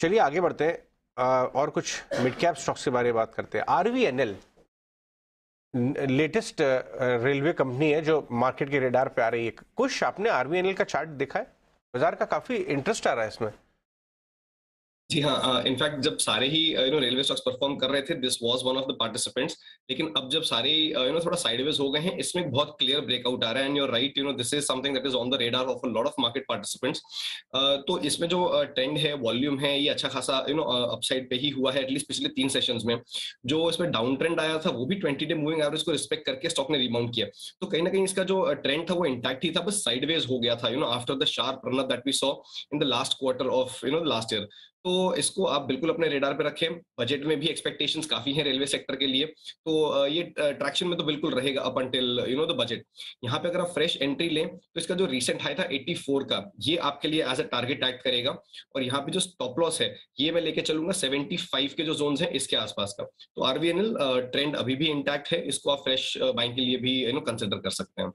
चलिए आगे बढ़ते हैं। और कुछ मिड कैप स्टॉक्स के बारे में बात करते हैं। आरवीएनएल, लेटेस्ट रेलवे कंपनी है जो मार्केट के रेडार पे आ रही है। कुछ आपने आरवीएनएल का चार्ट देखा है? बाज़ार का काफ़ी इंटरेस्ट आ रहा है इसमें। जी हाँ इनफैक्ट जब सारे ही you know railway stocks perform कर रहे थे this was one of the participants लेकिन अब जब सारे यू नो थोड़ा साइडवेज हो गए हैं, इसमें एक बहुत क्लियर ब्रेकआउट आ रहा है। And you're right you know this is something that is on the radar of a lot of market participants तो इसमें जो ट्रेंड है वॉल्यूम है, ये अच्छा खासा यू नो अपसाइड पे ही हुआ है एटलीस्ट पिछले तीन सेशन में। जो इसमें डाउन ट्रेंड आया था, वो भी ट्वेंटी डे मूविंग एवरेज को रिस्पेक्ट करके स्टॉक ने रिमाउंड किया। तो कहीं ना कहीं इसका जो ट्रेंड था, वो इंटैक्ट ही था, बस साइडवेज हो गया था you know after the sharp run that we saw in the last quarter of you know last year तो इसको आप बिल्कुल अपने रेडार पे रखें। बजट में भी एक्सपेक्टेशंस काफ़ी हैं रेलवे सेक्टर के लिए। तो ये ट्रैक्शन में तो बिल्कुल रहेगा up until you know the budget यहाँ पे अगर आप फ्रेश एंट्री लें तो इसका जो रिसेंट हाई था 84 का, ये आपके लिए एज अ टारगेट एक्ट करेगा। और यहाँ पे जो स्टॉप लॉस है, ये मैं लेके चलूँगा 75 के जो जोन है इसके आसपास का। तो आरवीएनएल ट्रेंड अभी भी इंटैक्ट है, इसको आप फ्रेश बाइंग के लिए भी यू नो कंसिडर कर सकते हैं।